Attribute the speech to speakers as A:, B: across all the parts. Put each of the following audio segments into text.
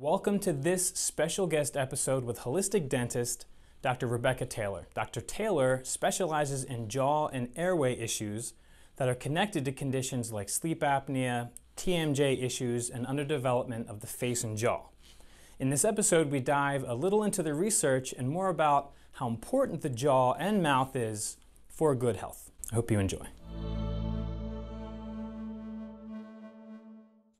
A: Welcome to this special guest episode with holistic dentist Dr. Rebecca Taylor. Dr. Taylor specializes in jaw and airway issues that are connected to conditions like sleep apnea, TMJ issues, and underdevelopment of the face and jaw. In this episode, we dive a little into the research and more about how important the jaw and mouth is for good health. I hope you enjoy.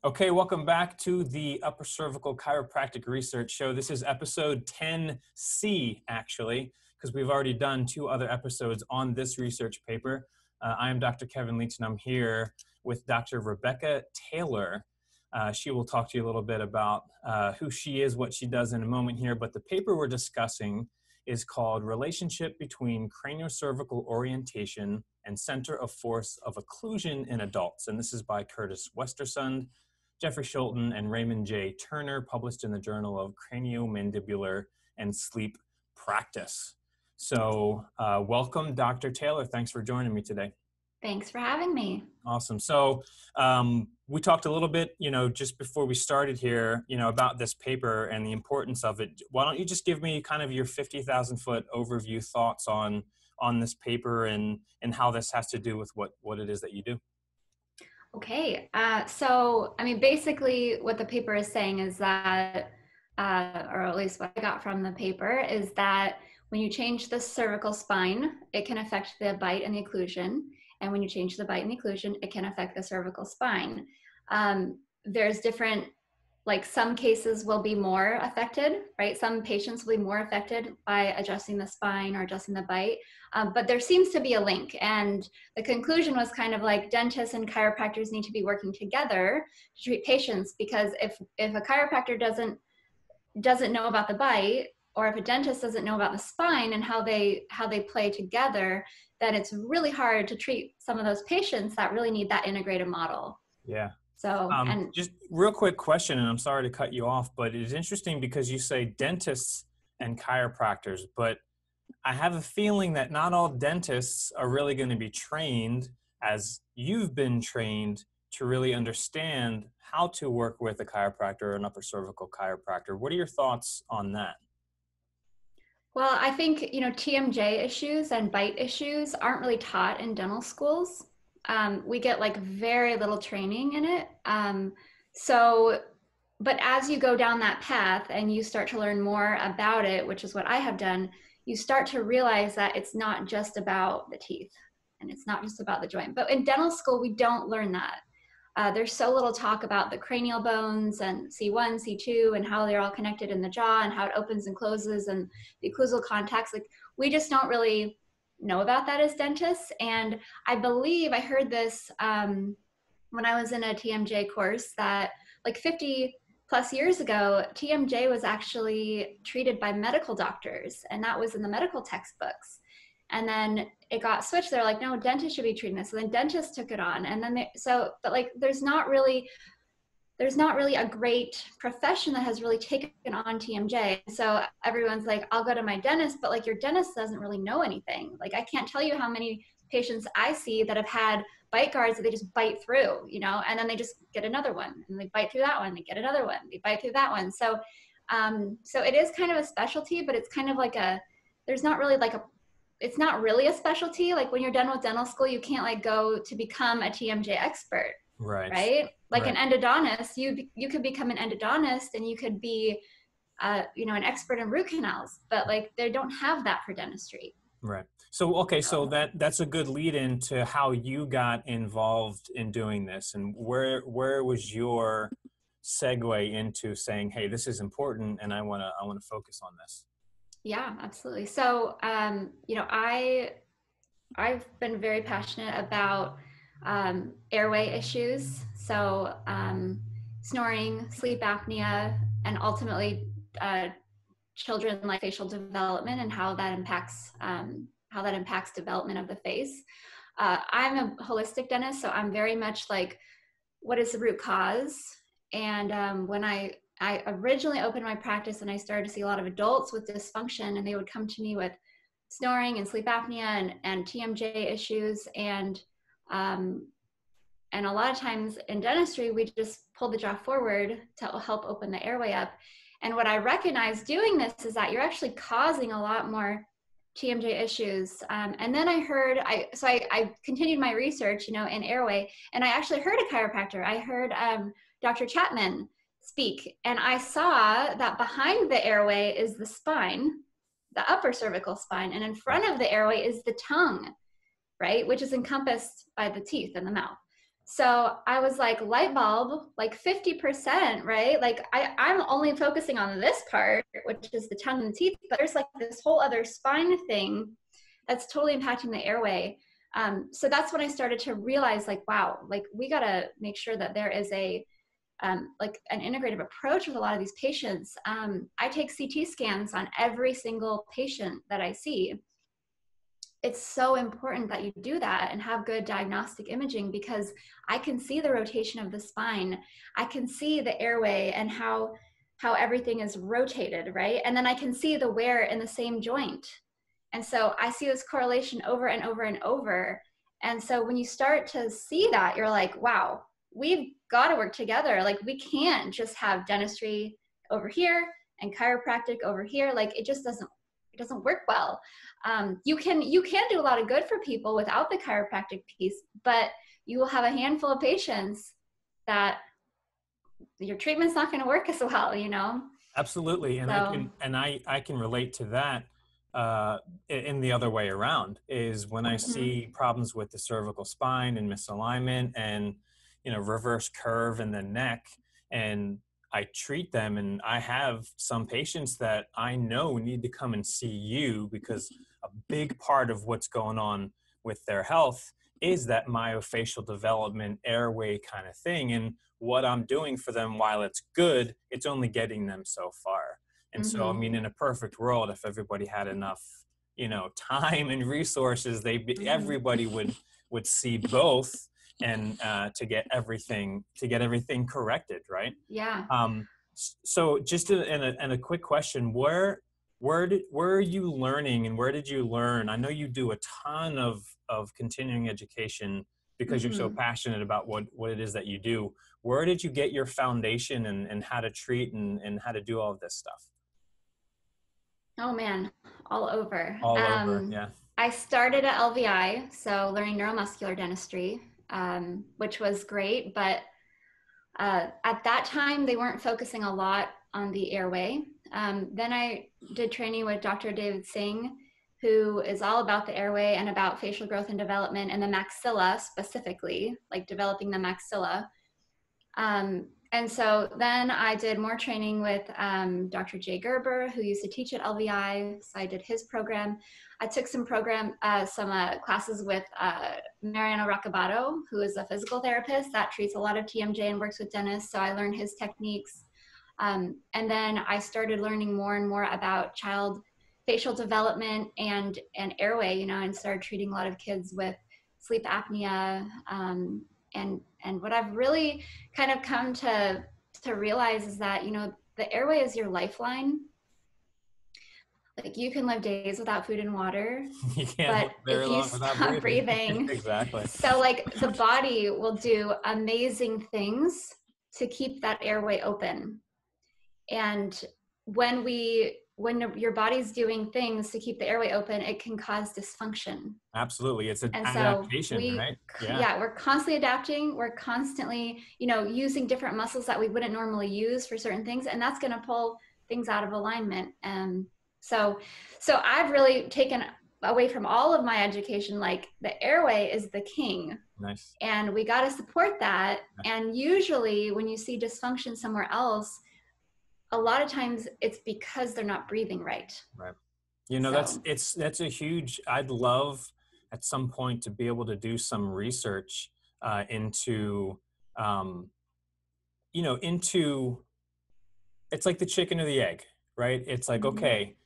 A: Okay, welcome back to the Upper Cervical Chiropractic Research Show. This is episode 10C, actually, because we've already done two other episodes on this research paper. Uh, I am Dr. Kevin Leach, and I'm here with Dr. Rebecca Taylor. Uh, she will talk to you a little bit about uh, who she is, what she does in a moment here, but the paper we're discussing is called Relationship Between Craniocervical Orientation and Center of Force of Occlusion in Adults. And this is by Curtis Westersund Jeffrey Scholten and Raymond J. Turner, published in the Journal of Craniomandibular and Sleep Practice. So, uh, welcome, Dr. Taylor. Thanks for joining me today.
B: Thanks for having me.
A: Awesome. So, um, we talked a little bit, you know, just before we started here, you know, about this paper and the importance of it. Why don't you just give me kind of your 50,000 foot overview thoughts on on this paper and and how this has to do with what what it is that you do?
B: Okay, uh, so I mean, basically, what the paper is saying is that, uh, or at least what I got from the paper, is that when you change the cervical spine, it can affect the bite and the occlusion. And when you change the bite and the occlusion, it can affect the cervical spine. Um, there's different like some cases will be more affected, right? Some patients will be more affected by adjusting the spine or adjusting the bite. Um, but there seems to be a link. And the conclusion was kind of like dentists and chiropractors need to be working together to treat patients because if, if a chiropractor doesn't, doesn't know about the bite, or if a dentist doesn't know about the spine and how they how they play together, then it's really hard to treat some of those patients that really need that integrated model.
A: Yeah,
B: so,
A: um,
B: and
A: just real quick question, and I'm sorry to cut you off, but it's interesting because you say dentists and chiropractors, but I have a feeling that not all dentists are really going to be trained as you've been trained to really understand how to work with a chiropractor or an upper cervical chiropractor. What are your thoughts on that?
B: Well, I think, you know, TMJ issues and bite issues aren't really taught in dental schools um, we get like very little training in it. Um, so, but as you go down that path and you start to learn more about it, which is what I have done, you start to realize that it's not just about the teeth and it's not just about the joint. But in dental school, we don't learn that. Uh, there's so little talk about the cranial bones and C1, C2, and how they're all connected in the jaw and how it opens and closes and the occlusal contacts. Like we just don't really know about that as dentists. And I believe I heard this um, when I was in a TMJ course that like 50 plus years ago, TMJ was actually treated by medical doctors, and that was in the medical textbooks. And then it got switched. They're like, no, dentists should be treating this. So then dentists took it on. And then they, so, but like, there's not really there's not really a great profession that has really taken on TMJ. So everyone's like, I'll go to my dentist, but like your dentist doesn't really know anything. Like I can't tell you how many patients I see that have had bite guards that they just bite through, you know, and then they just get another one and they bite through that one, they get another one, they bite through that one. So, um, so it is kind of a specialty, but it's kind of like a, there's not really like a, it's not really a specialty. Like when you're done with dental school, you can't like go to become a TMJ expert
A: right.
B: Right? Like right. an endodontist you you could become an endodontist and you could be uh, you know an expert in root canals but like they don't have that for dentistry.
A: Right. So okay so that that's a good lead into how you got involved in doing this and where where was your segue into saying hey this is important and i want to i want to focus on this
B: yeah absolutely. So um you know i i've been very passionate about um, airway issues, so um, snoring, sleep apnea, and ultimately uh, children like facial development and how that impacts um, how that impacts development of the face. Uh, I'm a holistic dentist, so I'm very much like, what is the root cause? And um, when I I originally opened my practice and I started to see a lot of adults with dysfunction, and they would come to me with snoring and sleep apnea and, and TMJ issues. And um, and a lot of times in dentistry, we just pull the jaw forward to help open the airway up. And what I recognize doing this is that you're actually causing a lot more TMJ issues. Um, and then I heard, I so I, I, continued my research, you know, in airway, and I actually heard a chiropractor. I heard um, Dr. Chapman speak, and I saw that behind the airway is the spine, the upper cervical spine, and in front of the airway is the tongue, right, which is encompassed by the teeth and the mouth. So I was like, light bulb, like 50%, right? Like I, I'm only focusing on this part, which is the tongue and the teeth, but there's like this whole other spine thing that's totally impacting the airway. Um, so that's when I started to realize like, wow, like we gotta make sure that there is a, um, like an integrative approach with a lot of these patients. Um, I take CT scans on every single patient that I see it's so important that you do that and have good diagnostic imaging because I can see the rotation of the spine. I can see the airway and how how everything is rotated, right? And then I can see the wear in the same joint. And so I see this correlation over and over and over. And so when you start to see that, you're like, wow, we've got to work together. Like we can't just have dentistry over here and chiropractic over here. Like it just doesn't it doesn't work well um, you can you can do a lot of good for people without the chiropractic piece but you will have a handful of patients that your treatment's not going to work as well you know
A: absolutely and so, i can and i i can relate to that uh, in the other way around is when I mm-hmm. see problems with the cervical spine and misalignment and you know reverse curve in the neck and I treat them and I have some patients that I know need to come and see you because a big part of what's going on with their health is that myofascial development airway kind of thing and what I'm doing for them while it's good it's only getting them so far and mm-hmm. so I mean mm-hmm. in a perfect world if everybody had enough you know time and resources they mm-hmm. everybody would would see both and uh, to get everything to get everything corrected right
B: yeah um
A: so just a, and, a, and a quick question where where did where are you learning and where did you learn i know you do a ton of of continuing education because mm-hmm. you're so mm-hmm. passionate about what what it is that you do where did you get your foundation and and how to treat and and how to do all of this stuff
B: oh man all over
A: all um, over yeah
B: i started at lvi so learning neuromuscular dentistry um, which was great. But uh, at that time, they weren't focusing a lot on the airway. Um, then I did training with Dr. David Singh, who is all about the airway and about facial growth and development and the maxilla specifically, like developing the maxilla. Um, and so then I did more training with um, Dr. Jay Gerber, who used to teach at LVI. So I did his program. I took some program, uh, some uh, classes with uh, Mariano Rocabado, who is a physical therapist that treats a lot of TMJ and works with dentists. So I learned his techniques. Um, and then I started learning more and more about child facial development and, and airway, you know, and started treating a lot of kids with sleep apnea um, and and what i've really kind of come to to realize is that you know the airway is your lifeline. Like you can live days without food and water but if you stop breathing, breathing.
A: Exactly.
B: So like the body will do amazing things to keep that airway open and when we when your body's doing things to keep the airway open, it can cause dysfunction.
A: Absolutely. It's an and adaptation, so we, right?
B: Yeah. yeah, we're constantly adapting. We're constantly, you know, using different muscles that we wouldn't normally use for certain things. And that's going to pull things out of alignment. And so, so I've really taken away from all of my education, like the airway is the king.
A: Nice.
B: And we got to support that. Nice. And usually when you see dysfunction somewhere else, a lot of times it's because they're not breathing right.
A: Right. You know, so. that's it's that's a huge. I'd love at some point to be able to do some research uh, into, um, you know, into. It's like the chicken or the egg, right? It's like mm-hmm. okay,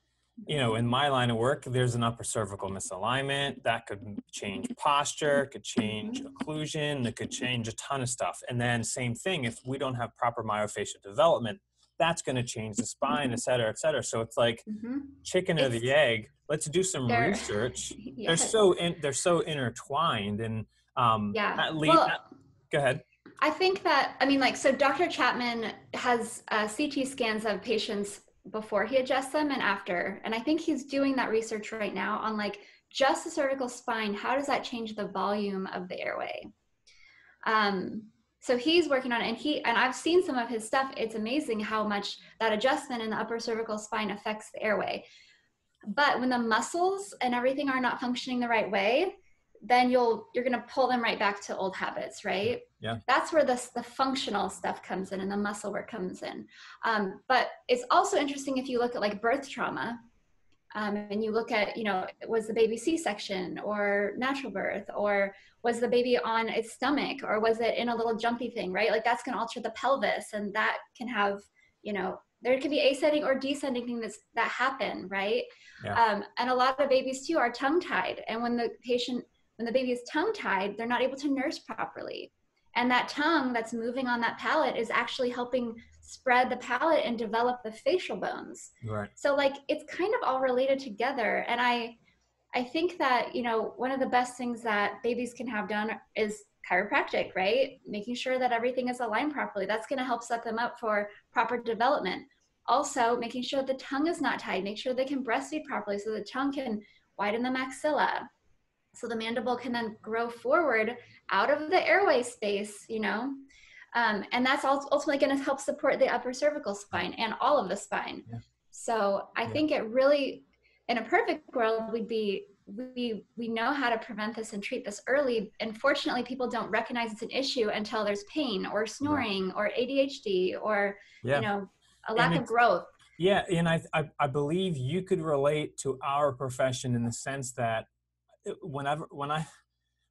A: you know, in my line of work, there's an upper cervical misalignment that could change posture, could change mm-hmm. occlusion, it could change a ton of stuff. And then same thing if we don't have proper myofascial development, that's going to change the spine, et cetera, et cetera. So it's like mm-hmm. chicken or the egg. Let's do some research. They're so in, they're so intertwined, and um,
B: yeah. Lead, well,
A: go ahead.
B: I think that, I mean, like, so Dr. Chapman has uh, CT scans of patients before he adjusts them and after. And I think he's doing that research right now on like just the cervical spine. How does that change the volume of the airway? Um, so he's working on it and he and i've seen some of his stuff. It's amazing how much that adjustment in the upper cervical spine affects the airway. But when the muscles and everything are not functioning the right way then you'll you're going to pull them right back to old habits right?
A: Yeah.
B: That's where the, the functional stuff comes in and the muscle work comes in. Um, but it's also interesting if you look at like birth trauma um, and you look at you know was the baby c-section or natural birth or was the baby on its stomach or was it in a little jumpy thing right? Like that's going to alter the pelvis and that can have you know there can be ascending or descending things that happen right?
A: Yeah.
B: um, and a lot of babies too are tongue tied and when the patient when the baby is tongue tied they're not able to nurse properly. And that tongue that's moving on that palate is actually helping spread the palate and develop the facial bones.
A: Right.
B: so like it's kind of all related together. And i i think that you know one of the best things that babies can have done is chiropractic right? Making sure that everything is aligned properly. That's going to help set them up for proper development. Also making sure the tongue is not tied. Make sure they can breastfeed properly so the tongue can widen the maxilla. So the mandible can then grow forward out of the airway space you know um, and that's ultimately going to help support the upper cervical spine and all of the spine
A: Yeah.
B: so i
A: Yeah.
B: think it really in a perfect world we'd be we we know how to prevent this and treat this early unfortunately people don't recognize it's an issue until there's pain or snoring or adhd or
A: Yeah.
B: you know a lack of growth
A: Yeah, and I, I I believe you could relate to our profession in the sense that whenever when I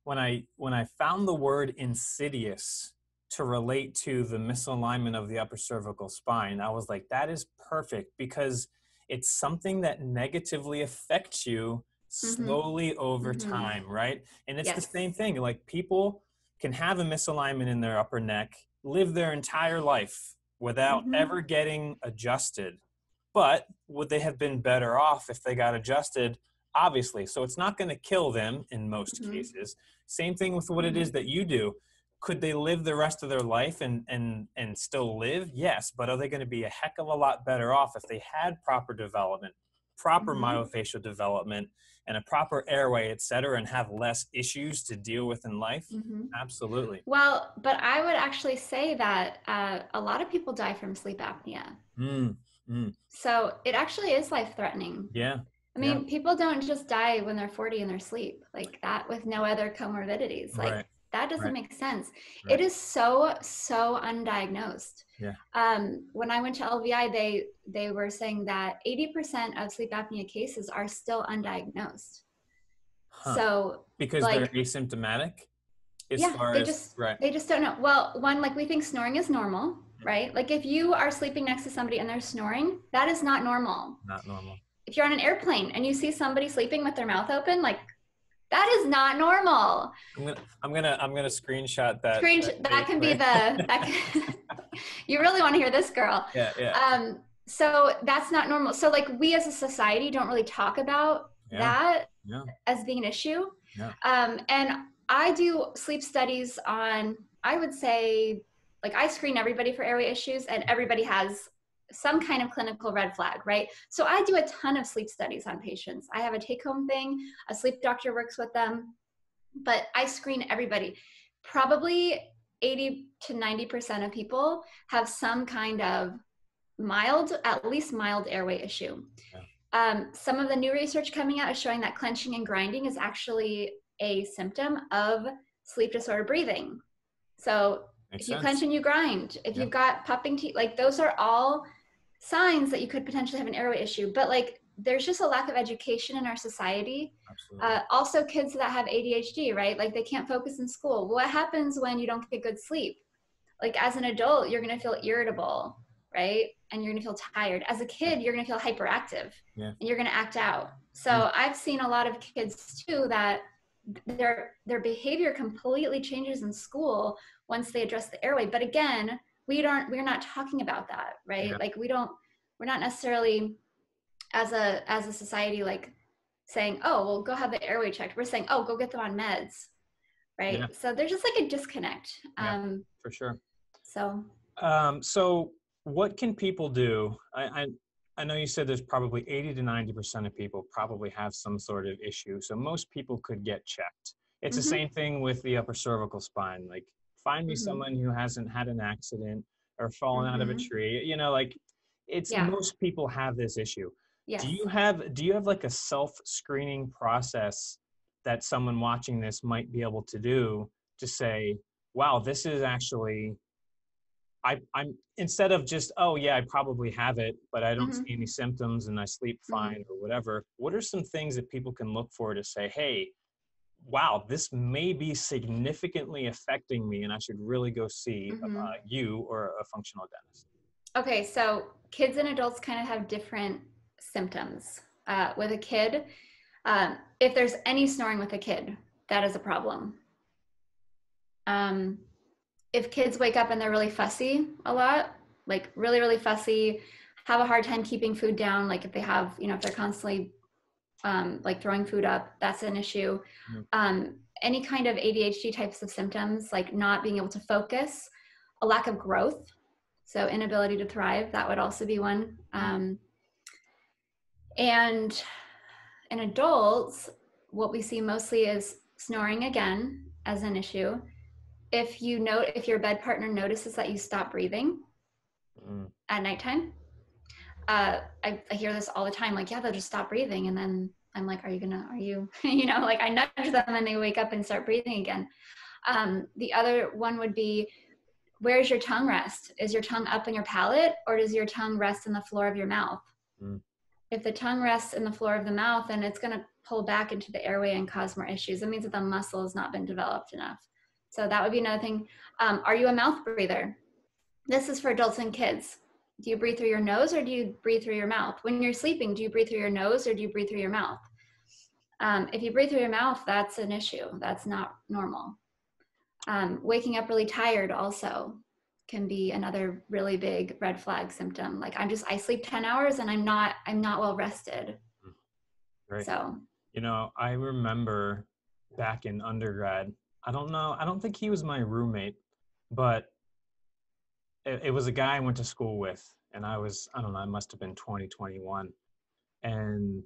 A: when I when I found the word insidious to relate to the misalignment of the upper cervical spine, I was like, that is perfect because it's something that negatively affects you slowly over
B: Mhm.
A: time, right? And it's the same thing. Like people can have a misalignment in their upper neck, live their entire life without
B: Mhm.
A: ever getting adjusted. But would they have been better off if they got adjusted? Obviously. So it's not going to kill them in most
B: Mhm.
A: cases. Same thing with what it is that you do. Could they live the rest of their life and and and still live? Yes, but are they going to be a heck of a lot better off if they had proper development, proper
B: Mhm.
A: myofascial development, and a proper airway, et cetera, and have less issues to deal with in life?
B: Mhm.
A: Absolutely.
B: well but i would actually say that uh, a lot of people die from sleep apnea
A: Mm, mm,
B: So it actually is life threatening.
A: yeah.
B: I mean, people don't just die when they're 40 in their sleep like that with no other comorbidities. Like
A: Right.
B: That doesn't
A: Right.
B: make sense.
A: Right.
B: It is so so undiagnosed.
A: Yeah.
B: Um, when I went to LVI, they they were saying that 80% of sleep apnea cases are still undiagnosed.
A: Huh.
B: So
A: because
B: like-
A: they're asymptomatic as
B: Yeah,
A: far
B: they
A: as
B: just-
A: right.
B: they just don't know. Well, one like we think snoring is normal, right? Like if you are sleeping next to somebody and they're snoring, that is not normal.
A: Not normal.
B: if you're on an airplane and you see somebody sleeping with their mouth open, like that is not normal.
A: I'm gonna I'm gonna I'm gonna screenshot that.
B: Screen
A: that
B: that can be the that can, you really want to hear this girl.
A: yeah yeah
B: Um, so that's not normal. So like we as a society don't really talk about
A: yeah
B: that
A: yeah
B: as being an issue.
A: Yeah.
B: Um, and I do sleep studies on, I would say, like I screen everybody for airway issues, and everybody has some kind of clinical red flag, right? So I do a ton of sleep studies on patients. I have a take home thing, a sleep doctor works with them, but I screen everybody. Probably 80 to 90% of people have some kind of mild, at least mild airway issue. Um, some of the new research coming out is showing that clenching and grinding is actually a symptom of sleep disorder breathing. So
A: Makes
B: if you
A: sense.
B: clench and you grind, if
A: Yeah.
B: you've got popping teeth, like those are all signs that you could potentially have an airway issue. But like there's just a lack of education in our society. Uh, also, kids that have ADHD, right? Like they can't focus in school. What happens when you don't get good sleep? Like as an adult, you're gonna feel irritable, right? And you're gonna feel tired. As a kid, you're gonna feel hyperactive,
A: Yeah.
B: and you're gonna act out. So
A: Mm.
B: I've seen a lot of kids too that their their behavior completely changes in school once they address the airway. But again, we don't we're not talking about that, right?
A: Yeah.
B: Like we don't we're not necessarily as a as a society like saying, "Oh, well, go have the airway checked." We're saying, "Oh, go get them on meds." right?
A: Yeah.
B: So there's just like a disconnect.
A: Yeah.
B: Um,
A: For sure.
B: so
A: Um, so what can people do? I, I I know you said there's probably 80 to 90 percent of people probably have some sort of issue. So most people could get checked. It's
B: Mhm.
A: the same thing with the upper cervical spine. Like find me
B: Mhm.
A: someone who hasn't had an accident or fallen out of a
B: Mhm.
A: tree. You know, like it's
B: Yeah.
A: most people have this issue.
B: yes.
A: Do you have do you have like a self screening process that someone watching this might be able to do to say, wow, this is actually I, I'm instead of just oh yeah I probably have it but I don't
B: Mhm.
A: see any symptoms and I sleep
B: Mhm.
A: fine or whatever. What are some things that people can look for to say hey, wow this may be significantly affecting me and I should really go see
B: Mhm.
A: uh, you or a functional dentist.
B: Okay, so kids and adults kind of have different symptoms. Uh, with a kid, um, if there's any snoring with a kid, that is a problem. Um, if kids wake up and they're really fussy a lot, like really, really fussy, have a hard time keeping food down, like if they have, you know, if they're constantly um, like throwing food up, that's an issue.
A: Mm.
B: Um, any kind of ADHD types of symptoms, like not being able to focus, a lack of growth, so inability to thrive, that would also be one. Um, and in adults, what we see mostly is snoring again as an issue. If you note, if your bed partner notices that you stop breathing
A: Mm.
B: at nighttime, uh, I, I hear this all the time. Like, yeah, they'll just stop breathing, and then I'm like, are you gonna? Are you? you know, like I nudge them, and they wake up and start breathing again. Um, the other one would be where's your tongue rest? Is your tongue up in your palate or does your tongue rest in the floor of your mouth?
A: Mm.
B: If the tongue rests in the floor of the mouth, then it's going to pull back into the airway and cause more issues. It means that the muscle has not been developed enough. So that would be another thing. Um, are you a mouth breather? This is for adults and kids. Do you breathe through your nose or do you breathe through your mouth? When you're sleeping, do you breathe through your nose or do you breathe through your mouth? Um, if you breathe through your mouth, that's an issue. That's not normal. Um, waking up really tired also can be another really big red flag symptom. Like I'm just I sleep 10 hours and I'm not I'm not well rested.
A: Right.
B: So
A: You know, I remember back in undergrad, I don't know, I don't think he was my roommate, but it, it was a guy I went to school with. And I was, I don't know, I must have been 20, 21. And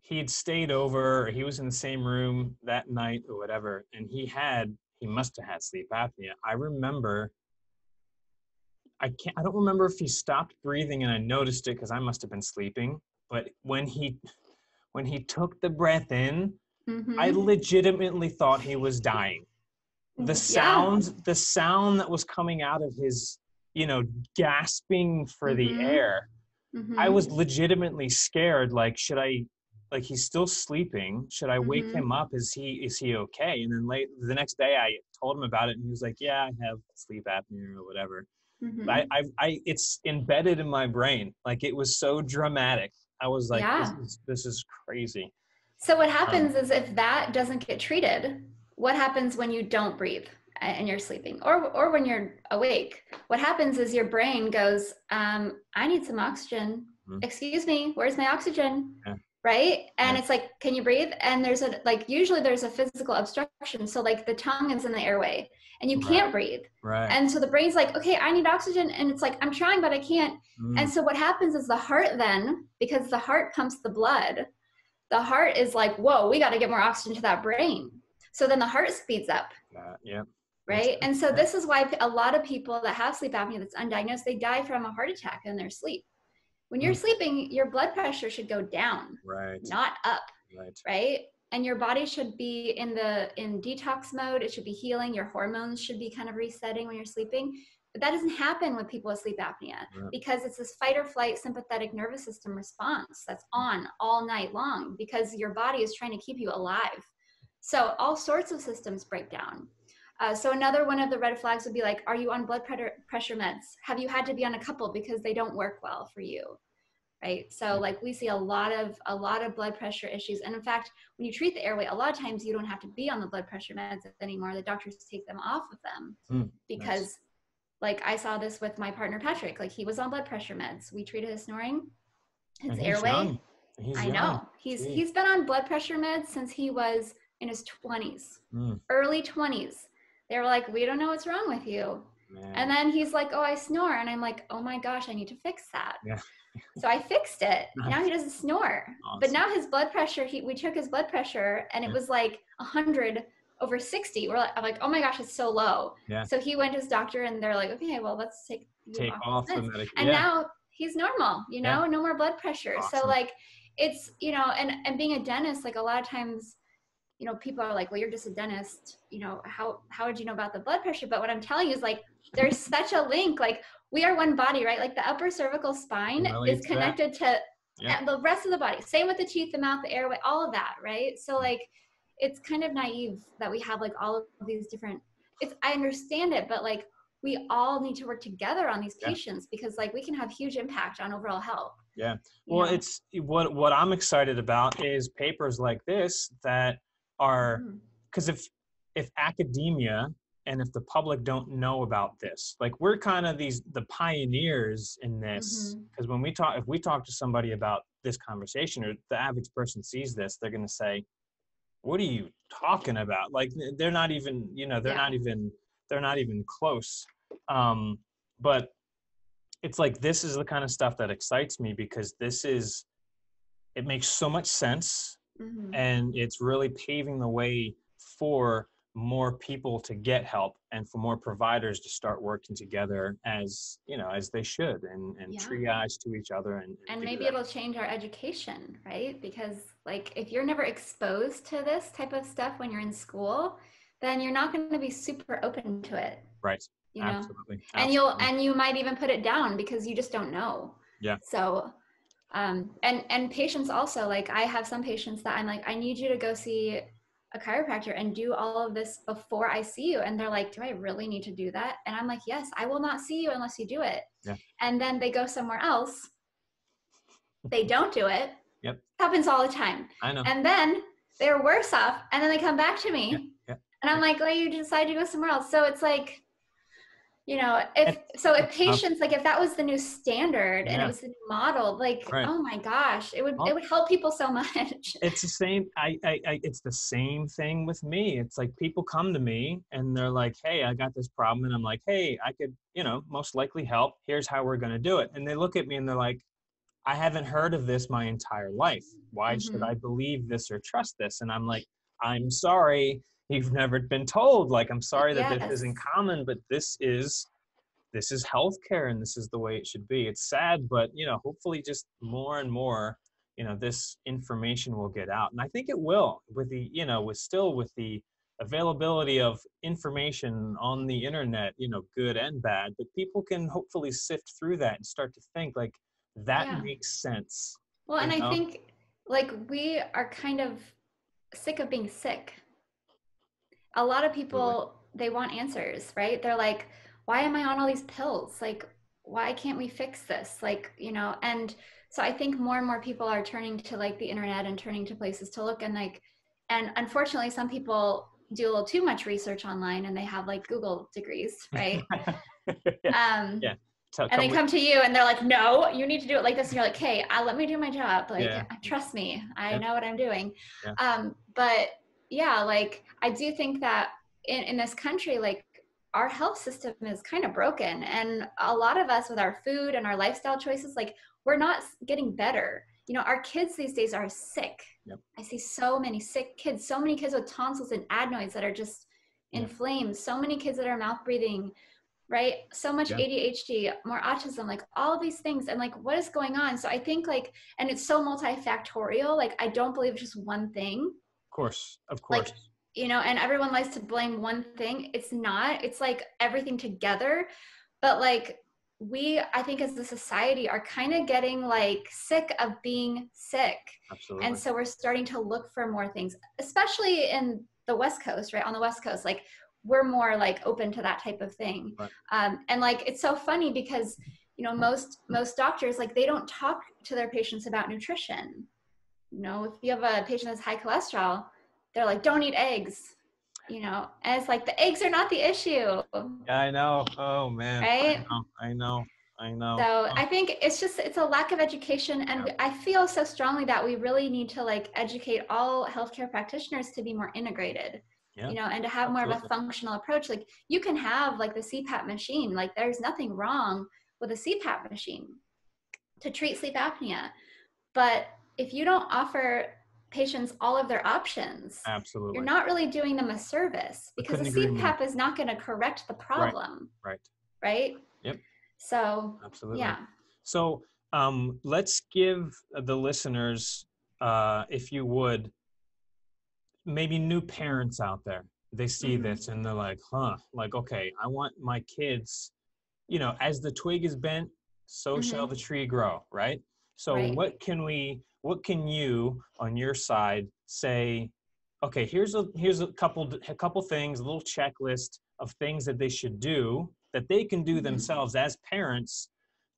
A: he'd stayed over, he was in the same room that night or whatever. And he had, he must have had sleep apnea. I remember, I can't, I don't remember if he stopped breathing and I noticed it because I must have been sleeping. But when he, when he took the breath in,
B: mhm.
A: I legitimately thought he was dying. The
B: Yeah.
A: sound, the sound that was coming out of his, you know, gasping for
B: Mhm.
A: the air. I
B: Mhm.
A: was legitimately scared. Like, should I? Like, he's still sleeping. Should I wake
B: Mhm.
A: him up? Is he is he okay? And then late the next day, I told him about it, and he was like, "Yeah, I have sleep apnea or whatever." I, I, I, it's embedded in my brain. Like, it was so dramatic. I was like,
B: Yeah.
A: this, is, this is crazy.
B: So what happens is if that doesn't get treated, what happens when you don't breathe and you're sleeping or or when you're awake? What happens is your brain goes, um, I need some oxygen.
A: Mhm.
B: Excuse me, where's my oxygen?
A: Yeah.
B: Right? And
A: Yeah.
B: it's like, can you breathe? And there's a like usually there's a physical obstruction. So like the tongue is in the airway and you
A: Right.
B: can't breathe.
A: Right.
B: And so the brain's like, okay, I need oxygen. And it's like, I'm trying, but I can't.
A: Mm,
B: And so what happens is the heart then, because the heart pumps the blood, the heart is like, whoa, we got to get more oxygen to that brain. So then the heart speeds up,
A: that, yeah.
B: Right? And so this is why a lot of people that have sleep apnea that's undiagnosed, they die from a heart attack in their sleep. When you're
A: Mm.
B: sleeping, your blood pressure should go down,
A: Right.
B: not up,
A: Right.
B: right? And your body should be in the in detox mode. It should be healing. Your hormones should be kind of resetting when you're sleeping. But that doesn't happen with people with sleep apnea because it's this fight or flight sympathetic nervous system response that's on all night long because your body is trying to keep you alive. So all sorts of systems break down. Uh, so another one of the red flags would be like, are you on blood pressure pressure meds? Have you had to be on a couple because they don't work well for you? Right. So like we see a lot of a lot of blood pressure issues. And in fact, when you treat the airway, a lot of times you don't have to be on the blood pressure meds anymore. The doctors take them off of them
A: Mm,
B: because like I saw this with my partner Patrick. Like he was on blood pressure meds. We treated his snoring, his airway.
A: young. He's
B: I
A: young.
B: know. He's
A: Gee.
B: he's been on blood pressure meds since he was in his 20s,
A: Mm.
B: early 20s. They were like, we don't know what's wrong with you.
A: Man.
B: And then he's like, oh, I snore. And I'm like, oh my gosh, I need to fix that.
A: Yeah.
B: so I fixed it. Now he doesn't snore. But now his blood pressure, he, we took his blood pressure and it
A: Yeah.
B: was like 100 over 60. We're like, I'm like, oh my gosh, it's so low.
A: Yeah.
B: So he went to his doctor and they're like, okay, well, let's take,
A: take
B: off
A: off the
B: meds."
A: medic.
B: And
A: yeah.
B: now he's normal, you
A: Yeah.
B: know, no more blood pressure. So like, it's, you know, and, and being a dentist, like a lot of times, you know, people are like, well, you're just a dentist, you know, how, how would you know about the blood pressure? But what I'm telling you is like, there's such a link, like we are one body, right? Like the upper cervical spine is
A: to that.
B: connected to
A: Yeah.
B: the rest of the body. Same with the teeth, the mouth, the airway, all of that, right? So mm-hmm. like, it's kind of naive that we have like all of these different, it's, I understand it, but like, we all need to work together on these
A: Yeah.
B: patients because like we can have huge impact on overall health.
A: Yeah. Well,
B: know?
A: it's what what I'm excited about is papers like this that are because if if academia and if the public don't know about this, like we're kind of these the pioneers in this. Because when we talk, if we talk to somebody about this conversation, or the average person sees this, they're going to say, "What are you talking about?" Like they're not even, you know, they're
B: Yeah.
A: not even they're not even close. Um, but it's like this is the kind of stuff that excites me because this is it makes so much sense
B: Mhm.
A: and it's really paving the way for more people to get help and for more providers to start working together as you know as they should and and
B: Yeah.
A: triage to each other and,
B: and
A: do
B: maybe
A: that.
B: it'll change our education, right? Because like if you're never exposed to this type of stuff when you're in school, then you're not going to be super open to it,
A: right
B: you know.
A: absolutely
B: and you'll and you might even put it down because you just don't know
A: Yeah.
B: so um and and patients also like i have some patients that i'm like i need you to go see a chiropractor and do all of this before i see you. And they're like do i really need to do that? And i'm like yes i will not see you unless you do it.
A: Yeah.
B: and then they go somewhere else. They don't do it.
A: Yep.
B: happens all the time.
A: I know.
B: And then they're worse off and then they come back to me.
A: Yeah, yeah,
B: and i'm like well you decide to go somewhere else. So it's like you know if so if patients like if that was the new standard and it was the new model like
A: Right.
B: oh my gosh it would it would help people so much.
A: It's the same I, I i it's the same thing with me. It's like people come to me and they're like hey i got this problem and i'm like hey i could you know most likely help. Here's how we're going to do it. And they look at me and they're like i haven't heard of this my entire life. Why should
B: Mhm.
A: i believe this or trust this? And i'm like i'm sorry you've never been told. Like i'm sorry that this isn't common but this is this is healthcare and this is the way it should be. It's sad but you know hopefully just more and more you know this information will get out. And i think it will with the you know with still with the availability of information on the internet you know good and bad but people can hopefully sift through that and start to think like that
B: Yeah.
A: makes sense
B: well and
A: know?
B: i think like we are kind of sick of being sick a lot of people they want answers right they're like why am i on all these pills like why can't we fix this like you know and so i think more and more people are turning to like the internet and turning to places to look and like and unfortunately some people do a little too much research online and they have like google degrees right um
A: Yeah. Tell-
B: and they
A: with-
B: come to you and they're like no you need to do it like this and you're like hey uh, let me do my job like
A: Yeah.
B: trust me i
A: Yeah.
B: know what i'm doing
A: Yeah.
B: um but yeah like i do think that in, in this country like our health system is kind of broken and a lot of us with our food and our lifestyle choices like we're not getting better. You know our kids these days are sick.
A: Yep.
B: i see so many sick kids so many kids with tonsils and adenoids that are just inflamed so many kids that are mouth breathing right? So much adhd more autism like all these things and like what is going on? So i think like and it's so multifactorial like i don't believe it's just one thing
A: of course of
B: like,
A: course.
B: you know and everyone likes to blame one thing. It's not. It's like everything together. But like we i think as a society are kind of getting like sick of being sick.
A: Absolutely.
B: and so we're starting to look for more things especially in the west coast right? On the west coast like we're more like open to that type of thing.
A: Right.
B: um, and like it's so funny because you know most most doctors like they don't talk to their patients about nutrition you know if you have a patient that's high cholesterol they're like don't eat eggs you know and it's like the eggs are not the issue
A: Yeah, I know. Oh man.
B: Right?
A: I know. I know. I know.
B: So oh. I think it's just it's a lack of education, and
A: Yeah.
B: I feel so strongly that we really need to like educate all healthcare practitioners to be more integrated.
A: Yeah,
B: You know, and to have more of a functional approach. Like you can have like the CPAP machine. Like there's nothing wrong with a CPAP machine to treat sleep apnea, but if you don't offer patients all of their options,
A: Absolutely.
B: you're not really doing them a service because
A: more.
B: CPAP is not going to correct the problem,
A: right.
B: right?
A: Yep.
B: So
A: Absolutely.
B: yeah.
A: So um, let's give the listeners, uh, if you would, maybe new parents out there. They see
B: Mhm.
A: this and they're like, huh, like, okay, I want my kids, you know, as the twig is bent, so shall the tree grow, right? So
B: Right.
A: what can we, what can you on your side say, okay, here's a, here's a couple, a couple things, a little checklist of things that they should do that they can do
B: Mhm.
A: themselves as parents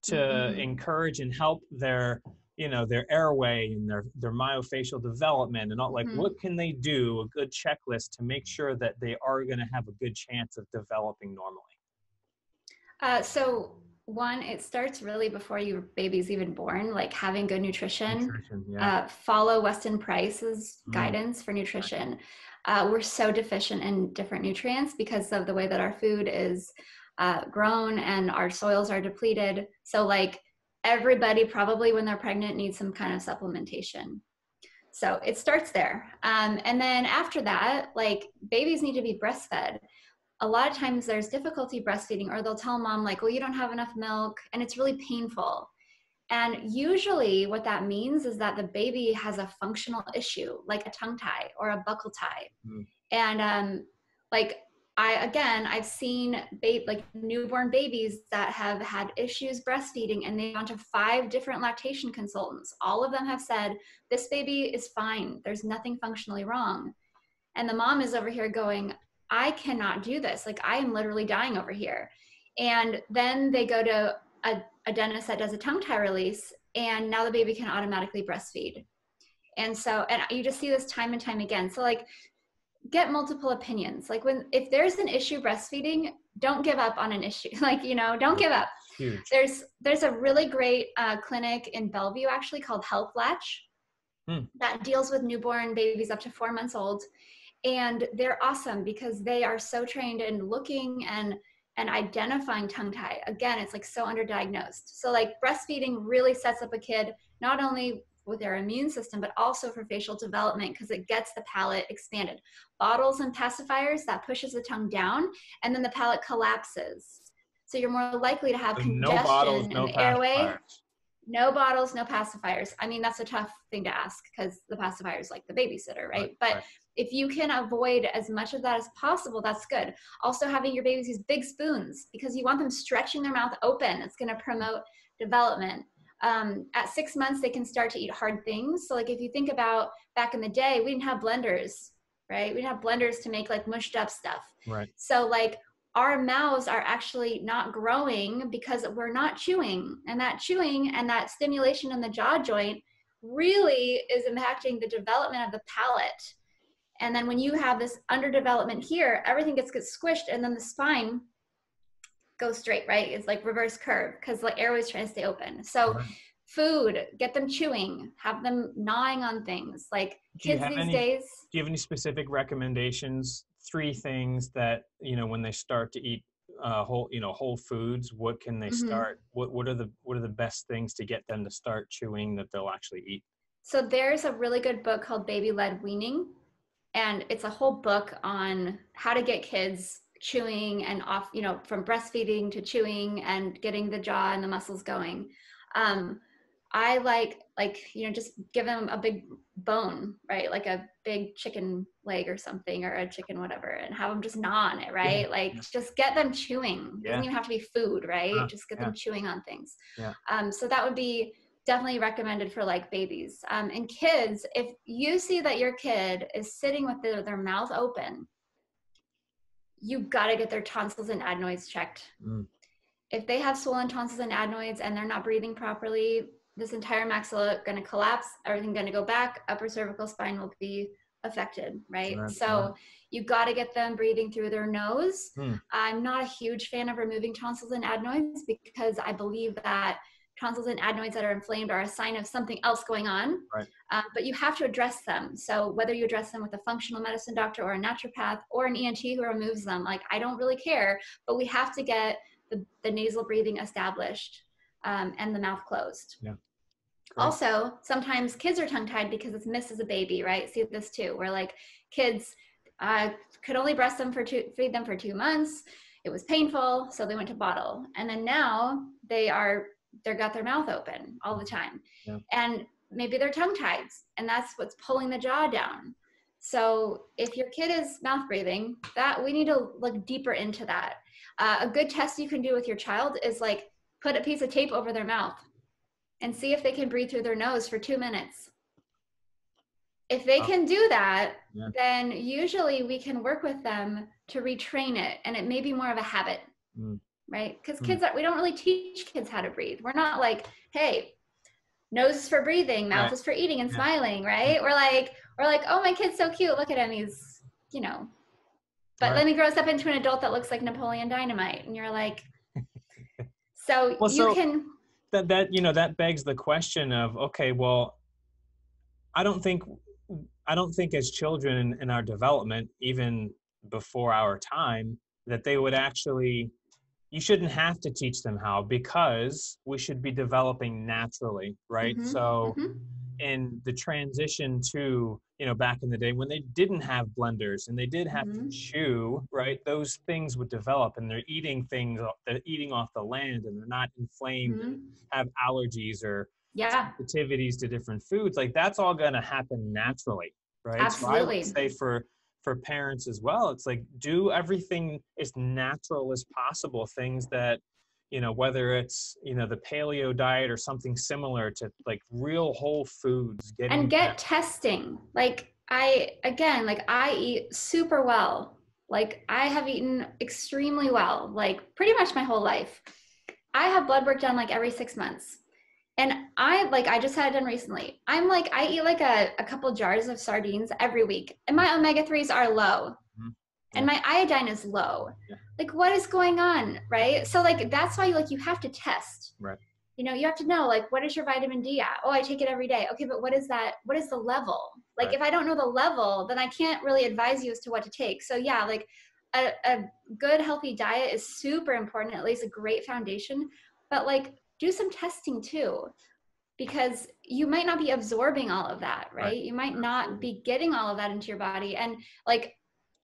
A: to
B: Mhm.
A: encourage and help their you know their airway and their their myofascial development and all like
B: Mhm.
A: what can they do a good checklist to make sure that they are going to have a good chance of developing normally
B: Uh, so one, it starts really before your baby's even born, like having good nutrition.
A: Nutrition, yeah
B: Uh, follow Weston Price's
A: Mm.
B: guidance for nutrition. Uh, we're so deficient in different nutrients because of the way that our food is uh, grown and our soils are depleted. So, like everybody, probably when they're pregnant, needs some kind of supplementation. So it starts there. Um, and then after that, like babies need to be breastfed. A lot of times there's difficulty breastfeeding, or they'll tell mom, like, well, you don't have enough milk, and it's really painful. And usually, what that means is that the baby has a functional issue, like a tongue tie or a buccal tie.
A: Mm.
B: And um, like I again, I've seen ba- like newborn babies that have had issues breastfeeding, and they've gone to five different lactation consultants. All of them have said this baby is fine. There's nothing functionally wrong. And the mom is over here going, I cannot do this. Like I am literally dying over here. And then they go to a, a dentist that does a tongue tie release, and now the baby can automatically breastfeed. And so, and you just see this time and time again. So, like, get multiple opinions. Like, when if there's an issue breastfeeding, don't give up on an issue. Like, you know, don't give up.
A: huge
B: There's there's a really great uh, clinic in Bellevue actually called Health Latch
A: Hmm.
B: that deals with newborn babies up to four months old, and they're awesome because they are so trained in looking and and identifying tongue tie. Again, it's like so underdiagnosed. So like breastfeeding really sets up a kid not only with their immune system but also for facial development because it gets the palate expanded. Bottles and pacifiers that pushes the tongue down and then the palate collapses. So you're more likely to have
A: So
B: congestion
A: no bottles
B: in
A: no
B: the airway. No bottles, no pacifiers. I mean, that's a tough thing to ask because the pacifier is like the babysitter, right? but
A: right.
B: if you can avoid as much of that as possible, that's good. Also, having your babies use big spoons because you want them stretching their mouth open. It's going to promote development. Um, at six months, they can start to eat hard things. So, like if you think about back in the day, we didn't have blenders, right? We didn't have blenders to make like mushed up stuff.
A: right
B: So like our mouths are actually not growing because we're not chewing. And that chewing and that stimulation in the jaw joint really is impacting the development of the palate. And then when you have this underdevelopment here, everything gets, gets squished and then the spine goes straight, right? It's like reverse curve because the like airways trying to stay open. So
A: Right.
B: food, get them chewing, have them gnawing on things. Like
A: Do
B: kids these
A: any-
B: days,
A: do you have any specific recommendations three things that you know when they start to eat uh, whole you know whole foods what can they
B: Mhm.
A: start what what are the what are the best things to get them to start chewing that they'll actually eat
B: So there's a really good book called Baby Led Weaning, and it's a whole book on how to get kids chewing and off, you know, from breastfeeding to chewing and getting the jaw and the muscles going. Um, I like like you know just give them a big bone, right? Like a big chicken leg or something, or a chicken whatever, and have them just gnaw on it, right? Like
A: yeah.
B: just get them chewing.
A: Yeah.
B: Doesn't even have to be food, right?
A: Uh,
B: just get
A: yeah.
B: them chewing on things.
A: Yeah.
B: Um, so that would be definitely recommended for like babies um, and kids if you see that your kid is sitting with their, their mouth open you've got to get their tonsils and adenoids checked
A: Mm.
B: if they have swollen tonsils and adenoids and they're not breathing properly this entire maxilla going to collapse everything going to go back upper cervical spine will be affected, right?
A: Right,
B: so
A: yeah.
B: you got to get them breathing through their nose.
A: Hmm.
B: I'm not a huge fan of removing tonsils and adenoids because I believe that tonsils and adenoids that are inflamed are a sign of something else going on.
A: Right.
B: Um, but you have to address them. So whether you address them with a functional medicine doctor or a naturopath or an ENT who removes them, like I don't really care, but we have to get the, the nasal breathing established um, and the mouth closed.
A: Great.
B: Also, sometimes kids are tongue tied because it's missed as a baby, right? See this too, where like kids uh, could only breast them for two, feed them for two months. It was painful, so they went to bottle, and then now they are they got their mouth open all the time,
A: Yeah.
B: and maybe they're tongue tied, and that's what's pulling the jaw down. So if your kid is mouth breathing, that we need to look deeper into that. Uh, a good test you can do with your child is like put a piece of tape over their mouth and see if they can breathe through their nose for two minutes. If they can do that,
A: Yeah.
B: then usually we can work with them to retrain it and it may be more of a habit,
A: Mm.
B: right? Because
A: Mm.
B: kids are, we don't really teach kids how to breathe. We're not like, hey, nose is for breathing, mouth
A: Right.
B: is for eating and
A: Yeah.
B: smiling, right? We're like, we're like, oh, my kid's so cute. Look at him. He's, you know. But
A: Right.
B: then he grows up into an adult that looks like Napoleon Dynamite. And you're like, so
A: Well,
B: you
A: so-
B: can,
A: that that you know that begs the question of okay well i don't think i don't think as children in, in our development even before our time that they would actually you shouldn't have to teach them how because we should be developing naturally right
B: Mhm,
A: so
B: mhm.
A: in the transition to you know back in the day when they didn't have blenders and they did have to
B: Mhm.
A: chew right those things would develop and they're eating things they're eating off the land and they're not inflamed and
B: Mhm.
A: have allergies or
B: yeah,
A: sensitivities to different foods like that's all going to happen naturally right Absolutely. so i would say for for parents as well it's like do everything as natural as possible things that you know whether it's you know the paleo diet or something similar to like real whole foods getting
B: and get
A: that-
B: testing. Like I again, like I eat super well. Like I have eaten extremely well, like pretty much my whole life. I have blood work done like every six months. And I like I just had it done recently. I'm like I eat like a, a couple jars of sardines every week. And my omega threes are low. And my iodine is low.
A: Yeah.
B: Like what is going on? Right. So like that's why you like you have to test
A: right
B: you know you have to know like what is your vitamin d at oh i take it every day okay but what is that what is the level like
A: Right.
B: if i don't know the level then i can't really advise you as to what to take so yeah like a, a good healthy diet is super important at least a great foundation but like do some testing too because you might not be absorbing all of that right,
A: Right.
B: you might not be getting all of that into your body and like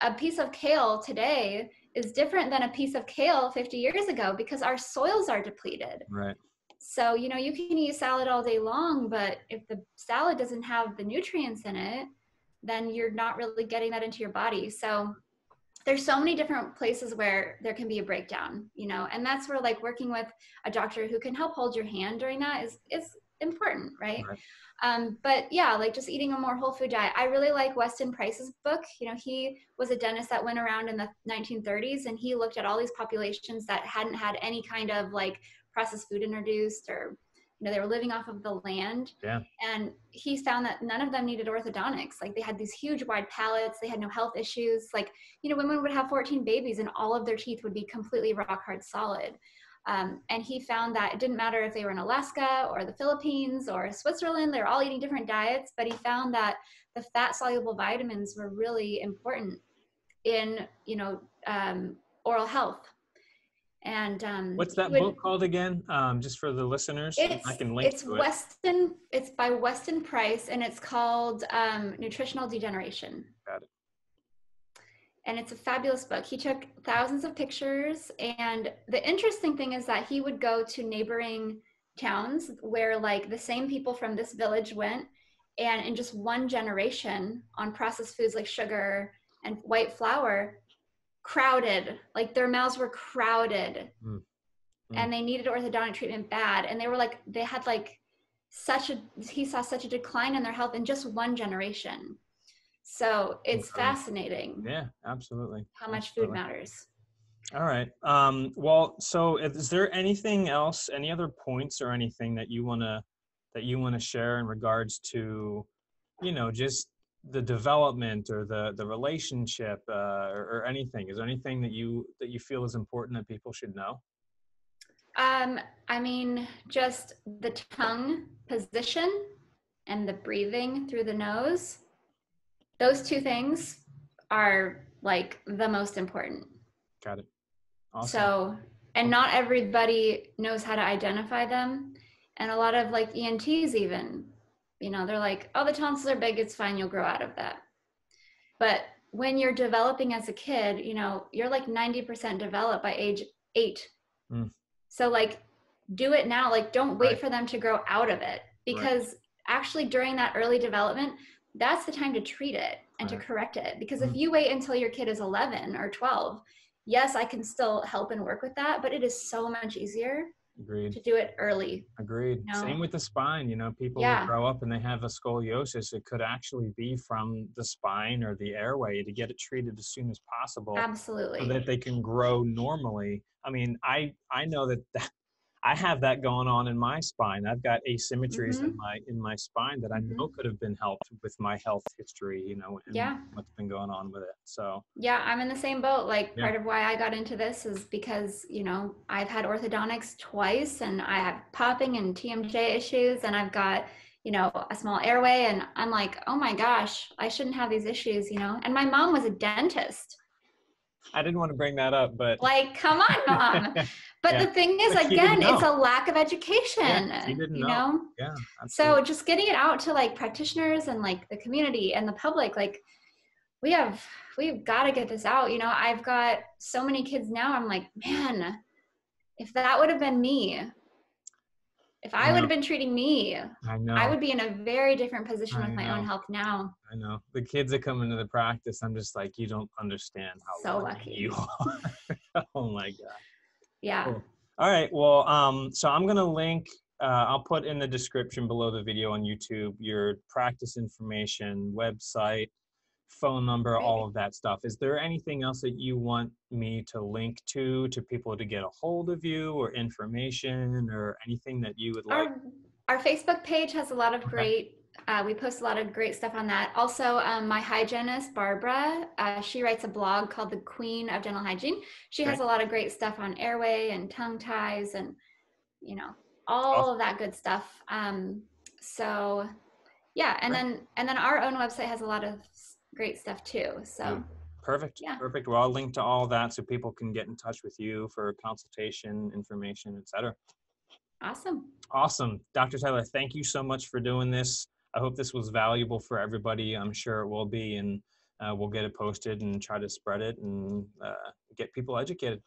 B: a piece of kale today is different than a piece of kale 50 years ago because our soils are depleted
A: right
B: so, you know, you can eat salad all day long, but if the salad doesn't have the nutrients in it, then you're not really getting that into your body. So, there's so many different places where there can be a breakdown, you know, and that's where like working with a doctor who can help hold your hand during that is is important, right?
A: Right.
B: Um, but yeah, like just eating a more whole food diet. I really like Weston Price's book. You know, he was a dentist that went around in the 1930s and he looked at all these populations that hadn't had any kind of like processed food introduced or you know they were living off of the land
A: Yeah.
B: and he found that none of them needed orthodontics like they had these huge wide palates they had no health issues like you know women would have 14 babies and all of their teeth would be completely rock hard solid um, and he found that it didn't matter if they were in alaska or the philippines or switzerland they're all eating different diets but he found that the fat soluble vitamins were really important in you know um, oral health and um,
A: what's that
B: would-
A: book called again um just for the listeners
B: it's,
A: i can link
B: it's
A: to it
B: Weston. It's by Weston Price, and it's called um, Nutritional Degeneration.
A: Got it.
B: And it's a fabulous book. He took thousands of pictures, and the interesting thing is that he would go to neighboring towns where, like, the same people from this village went, and in just one generation, on processed foods like sugar and white flour, crowded. Like their mouths were crowded
A: Mm.
B: and they needed orthodontic treatment bad and they were like they had like such a he saw such a decline in their health in just one generation so it's
A: Incredible.
B: fascinating
A: yeah absolutely
B: how much food matters
A: All right. Um, well, so is there anything else, any other points or anything that you wanna that you wanna share in regards to, you know, just the development or the the relationship uh, or, or anything? Is there anything that you that you feel is important that people should know?
B: Um, I mean, just the tongue position and the breathing through the nose. Those two things are like the most important.
A: Got it. Awesome.
B: So, and not everybody knows how to identify them. And a lot of like ENTs, even, you know, they're like, oh, the tonsils are big, it's fine, you'll grow out of that. But when you're developing as a kid, you know, you're like 90% developed by age eight.
A: Mm.
B: So, like, do it now. Like, don't wait
A: Right.
B: for them to grow out of it because actually, during that early development, that's the time to treat it and to correct it. Because
A: Mhm.
B: if you wait until your kid is 11 or 12, yes, I can still help and work with that, but it is so much easier
A: Agreed.
B: to do it early.
A: Agreed.
B: No.
A: Same with the spine. You know, people
B: Yeah.
A: grow up and they have a scoliosis. It could actually be from the spine or the airway to get it treated as soon as possible.
B: Absolutely.
A: so that they can grow normally. I mean, I I know that, that I have that going on in my spine. I've got asymmetries
B: Mm-hmm.
A: in my in my spine that I know could have been helped with my health history, you know, and
B: Yeah.
A: what's been going on with it. So
B: Yeah, I'm in the same boat. Like
A: Yeah.
B: part of why I got into this is because, you know, I've had orthodontics twice and I have popping and TMJ issues and I've got, you know, a small airway and I'm like, "Oh my gosh, I shouldn't have these issues, you know." And my mom was a dentist.
A: I didn't want to bring that up, but
B: Like, come on, mom. But
A: Yeah.
B: the thing is
A: But
B: again, it's a lack of education,
A: didn't
B: you
A: know.
B: know?
A: yeah.
B: so just getting it out to like practitioners and like the community and the public like we have we've got to get this out you know i've got so many kids now i'm like man if that would have been me if
A: I
B: i would have been treating me
A: I know.
B: i would be in a very different position
A: I
B: with my
A: know.
B: own health now
A: I know. The kids that come into the practice, I'm just like, you don't understand how
B: So
A: lucky
B: lucky.
A: you are. oh my god.
B: Yeah
A: Cool. All right. Well, um, so I'm gonna link. Uh, I'll put in the description below the video on YouTube your practice information, website, phone number,
B: Great.
A: all of that stuff. Is there anything else that you want me to link to to people to get a hold of you, or information, or anything that you would like?
B: our, our facebook page has a lot of great uh, we post a lot of great stuff on that also um, my hygienist barbara uh, she writes a blog called the queen of dental hygiene she has a lot of great stuff on airway and tongue ties and you know all
A: Awesome.
B: of that good stuff um, so yeah and
A: Great.
B: then and then our own website has a lot of great stuff too so
A: Good. Perfect.
B: Yeah.
A: Perfect. Well, I'll link to all that so people can get in touch with you for consultation, information, etc.
B: awesome
A: Awesome. Dr. Taylor, thank you so much for doing this. I hope this was valuable for everybody. I'm sure it will be, and uh, we'll get it posted and try to spread it and uh, get people educated.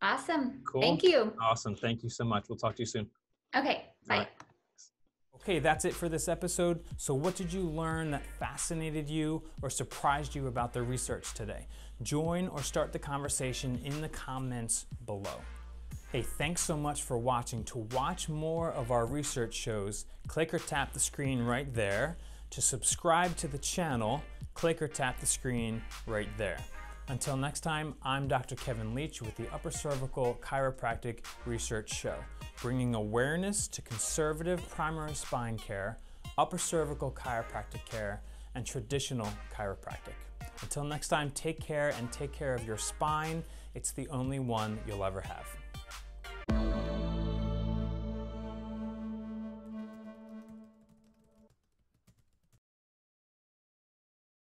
B: awesome
A: Cool.
B: thank you
A: Awesome. Thank you so much. We'll talk to you soon.
B: okay bye
A: Bye. Okay, that's it for this episode. So, what did you learn that fascinated you or surprised you about the research today? Join or start the conversation in the comments below. Hey, thanks so much for watching. To watch more of our research shows, click or tap the screen right there. To subscribe to the channel, click or tap the screen right there. Until next time, I'm Dr. Kevin Leach with the Upper Cervical Chiropractic Research Show, bringing awareness to conservative primary spine care, upper cervical chiropractic care, and traditional chiropractic. Until next time, take care and take care of your spine. It's the only one you'll ever have. Thank you.